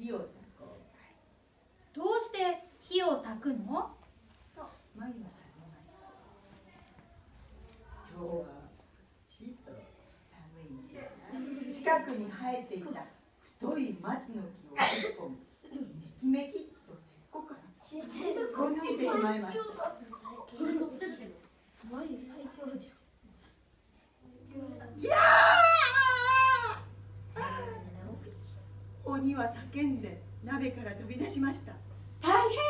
火を焚こうどうして火を焚くの？と尋ねました今日はちと寒い近くに生えていた太い松の木を一本めきめきと根っこから。こ抜いてしまいました最強じゃん。鬼は叫んで鍋から飛び出しました。大変。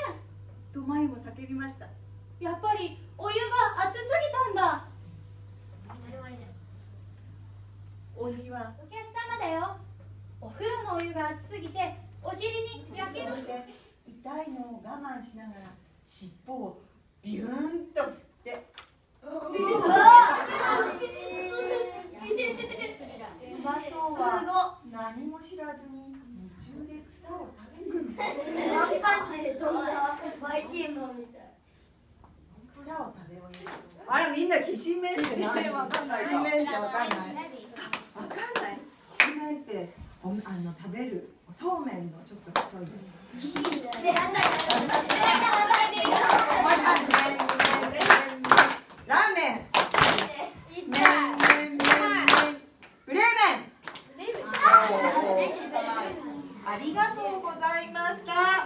とも叫びました。やっぱりお湯が熱すぎたんだ。鬼は。お客様だよ。お風呂のお湯が熱すぎてお尻にやけどして痛いのを我慢しながら尻尾をビューンと振って。うまそうは何も知らずに夢中で草を食べるワンパンチで飛んだバイキンマンみたい草を食べ終えるあらみんなきしめんって何わかんない。きしめんって。わかんないわかんない。きしめんっておあの食べる。そうめんのちょっと太いやつ。でなんだよありがとうございました。